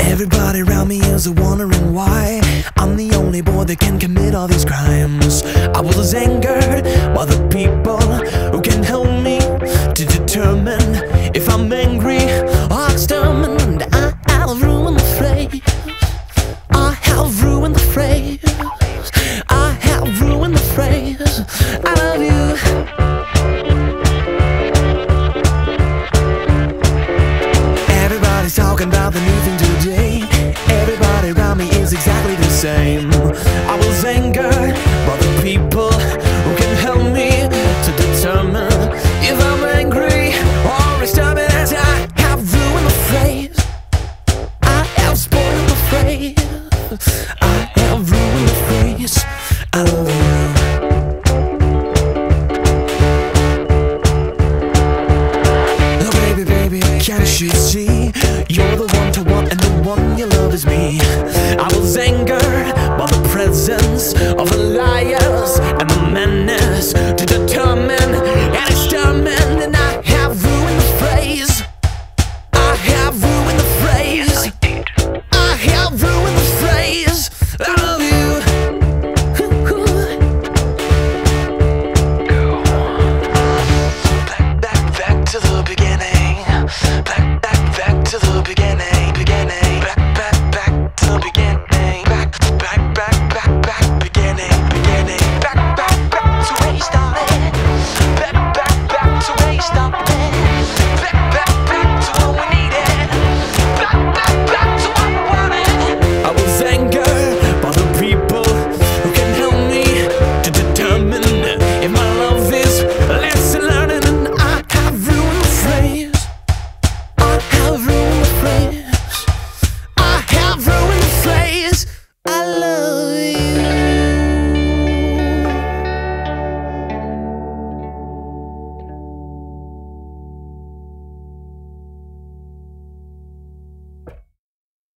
Everybody around me is wondering why I'm the only boy that can commit all these crimes. I was angered by the people who can help me to determine if I'm angry talking about the new thing today Everybody around me is exactly the same I was angered by the people who can help me to determine If I'm angry or as stubborn as I have ruined the face. I have spoiled the face. I have ruined the face. I Can't you see? You're the one to want and the one you love is me. I was angered by the presence of the liars and the madness To determine and exterminate And I have ruined the phrase. I have ruined the phrase. I have ruined